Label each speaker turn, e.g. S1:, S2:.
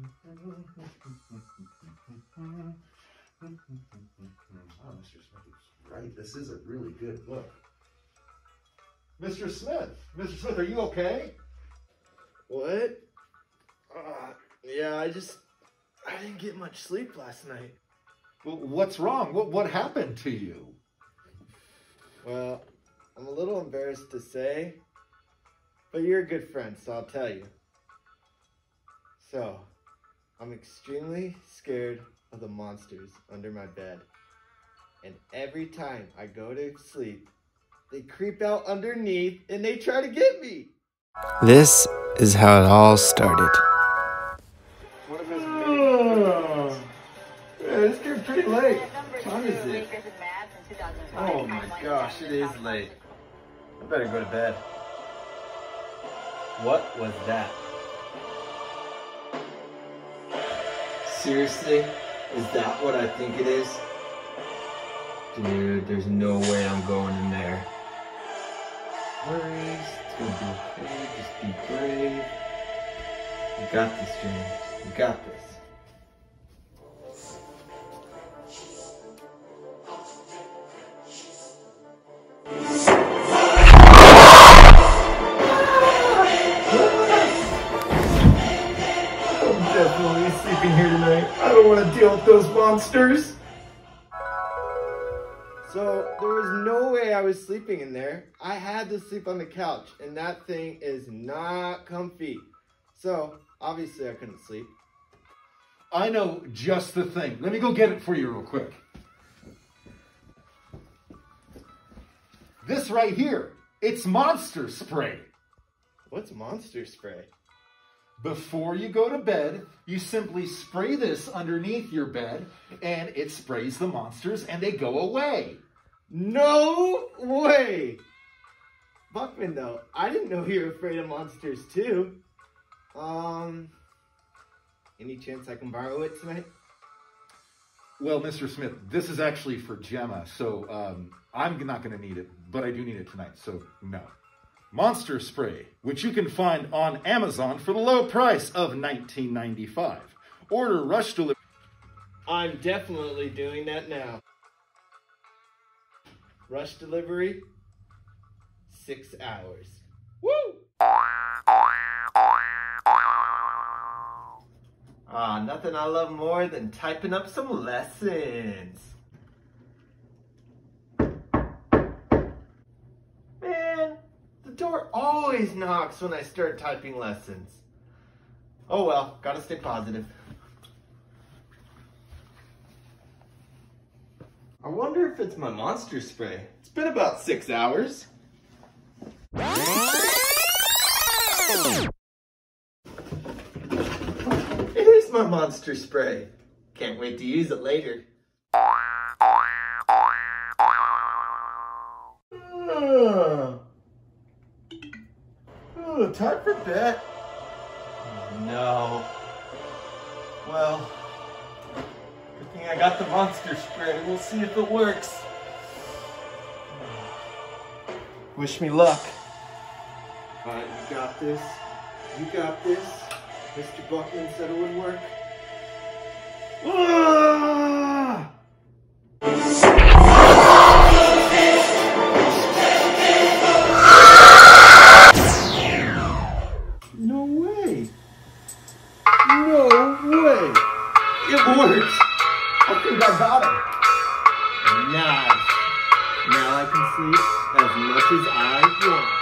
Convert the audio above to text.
S1: Oh, Mr. Smith is right. This is a really good book. Mr. Smith, Mr. Smith, are you okay?
S2: What? Uh, yeah, I just I didn't get much sleep last night.
S1: Well, what's wrong? What what happened to you?
S2: Well, I'm a little embarrassed to say, but you're a good friend, so I'll tell you. So, I'm extremely scared of the monsters under my bed. And every time I go to sleep, they creep out underneath and they try to get me.
S3: This is how it all started.
S2: One of his oh, yeah, it's getting pretty late. What time is it? Oh my gosh, it is late. I better go to bed. What was that? Seriously? Is that what I think it is? Dude, there's no way I'm going in there. Worries, it's gonna be okay, just be brave. You got this, James. You got this. Don't want to deal with those monsters. So there was no way I was sleeping in there. I had to sleep on the couch and that thing is not comfy. So obviously I couldn't sleep.
S1: I know just the thing. Let me go get it for you real quick. This right here, it's monster spray.
S2: What's monster spray?
S1: Before you go to bed, you simply spray this underneath your bed and it sprays the monsters and they go away.
S2: No way! Buckman though, I didn't know you were afraid of monsters too. Um, any chance I can borrow it tonight?
S1: Well, Mr. Smith, this is actually for Gemma, so um, I'm not going to need it, but I do need it tonight, so no. Monster Spray, which you can find on Amazon for the low price of $19.95. Order rush delivery.
S2: I'm definitely doing that now. Rush delivery, six hours. Woo! Ah, nothing I love more than typing up some lessons. Man, the door always knocks when I start typing lessons. Oh well, gotta stay positive. I wonder if it's my monster spray. It's been about six hours. It is my monster spray. Can't wait to use it later. Time for bed. No. Well, good thing I got the monster spray. We'll see if it works. Wish me luck. Alright, you got this. You got this. Mr. Buckman said it would work. Ah! Nice. Now I can sleep as much as I want.